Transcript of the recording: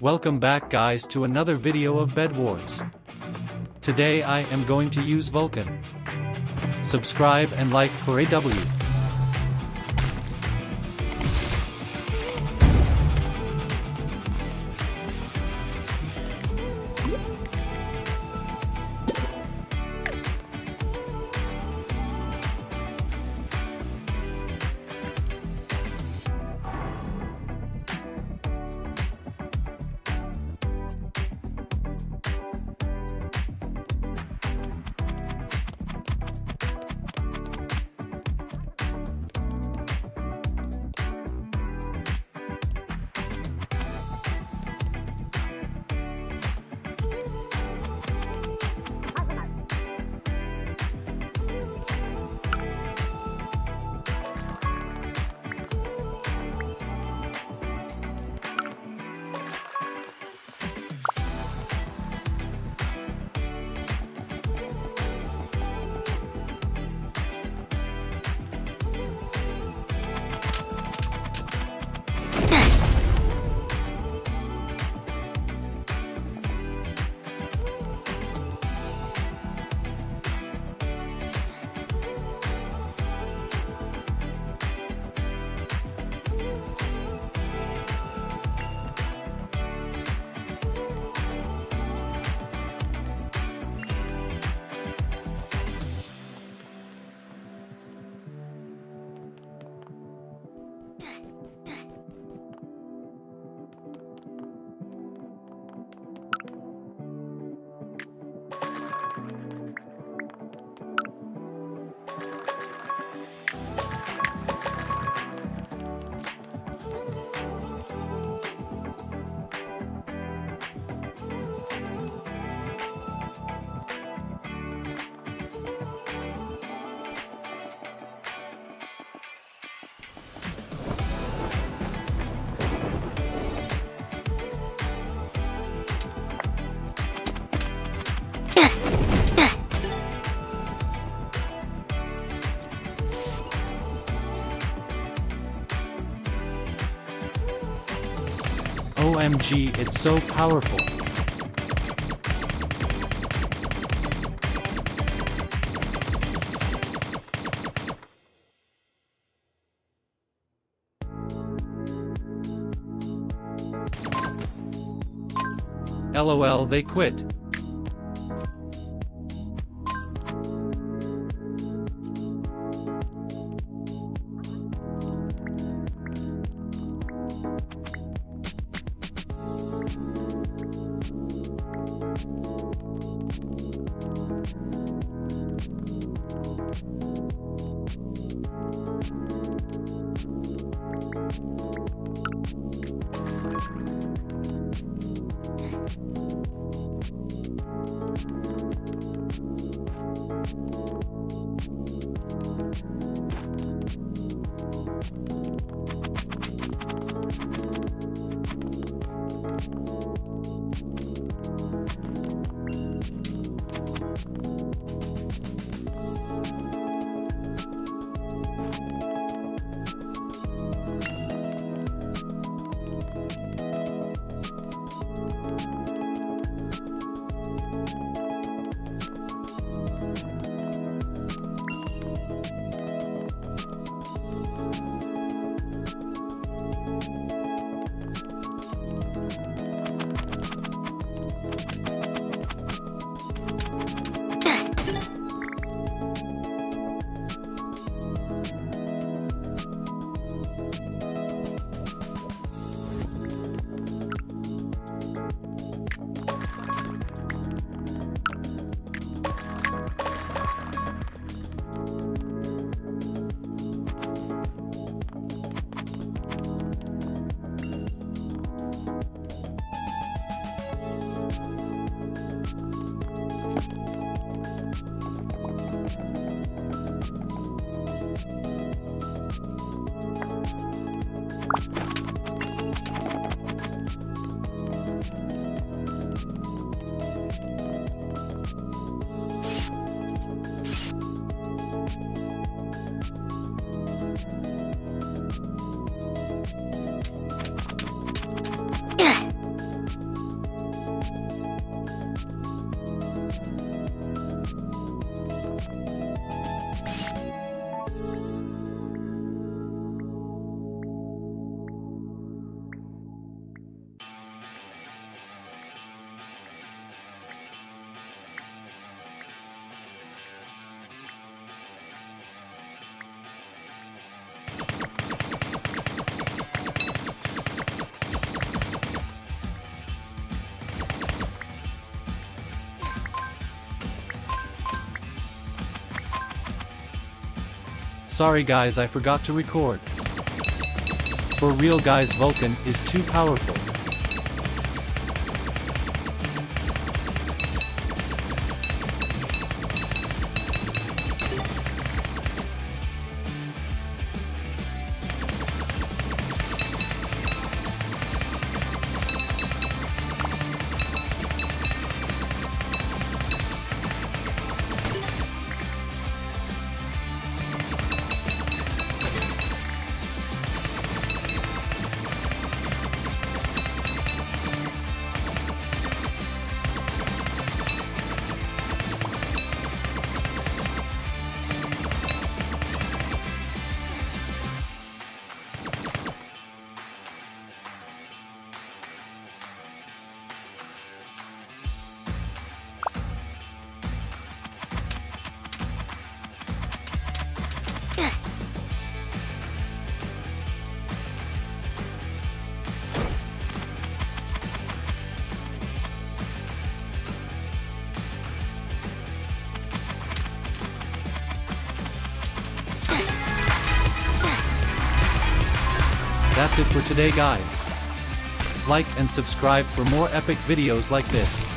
Welcome back guys to another video of Bed Wars. Today I am going to use Vulcan. Subscribe and like for AW. OMG, it's so powerful. LOL, they quit. you Sorry guys I forgot to record. For real guys Vulcan is too powerful. That's it for today guys. Like and subscribe for more epic videos like this.